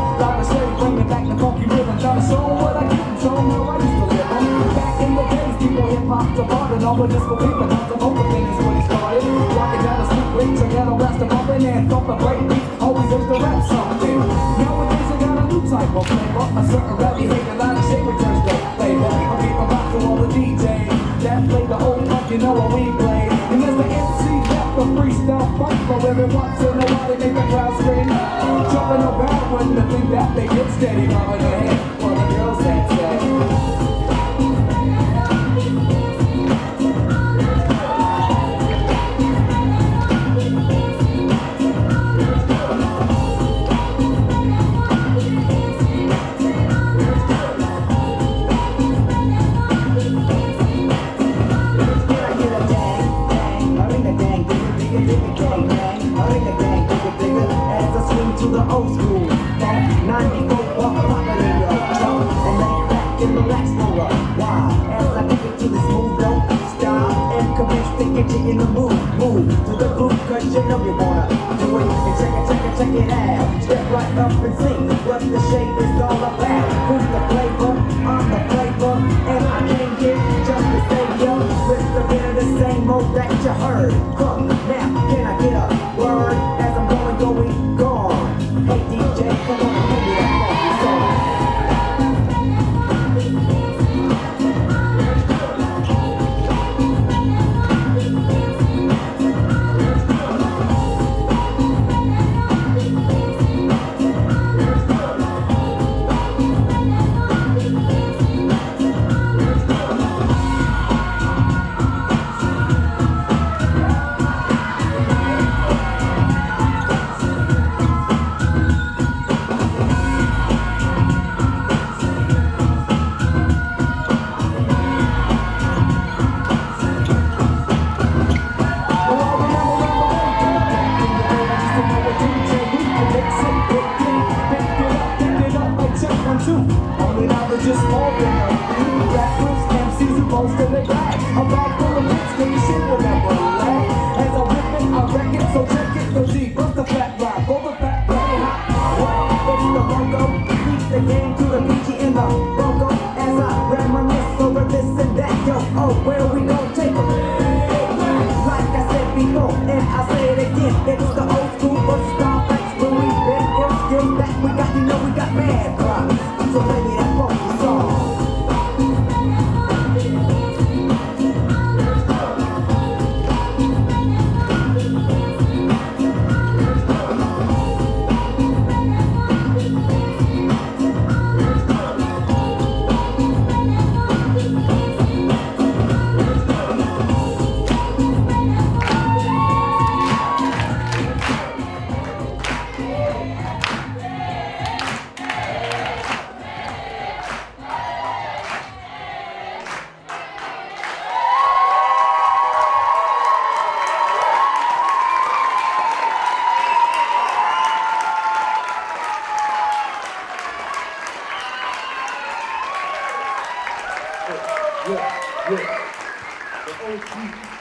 the Dr. Sherry bringing back the funky rhythm. Trying to show what I get and show 'em how I used to live. Um, Back in the days, people hip hop to pardon. All the disco people, tons of open things when he started. Walking down the street, rich, and ghetto blast bumping and thumping break beats. Always is the rap something. Nowadays, I got a new type of flavor. A certain rap behavior, line of shape returns the flavor. I keep a rock to all the DJs. That play the old funk, you know what we play. And as the MC left the freestyle funk flow every once in a while, they make the crowd scream. Jumping around when they think that they get steady, bobbing their head school, funk, 94 buck poppin' in your trunk, and lay back in relax for a while. As I kick it to the smooth dope style, and commence to get you in the mood, move to the groove, cause you know you wanna do it. And check it, check it, check it out. Step right up and see what the shape is all about. Where we gon' take 'em? Like I said before, and I say it again, Yeah, yeah. The OG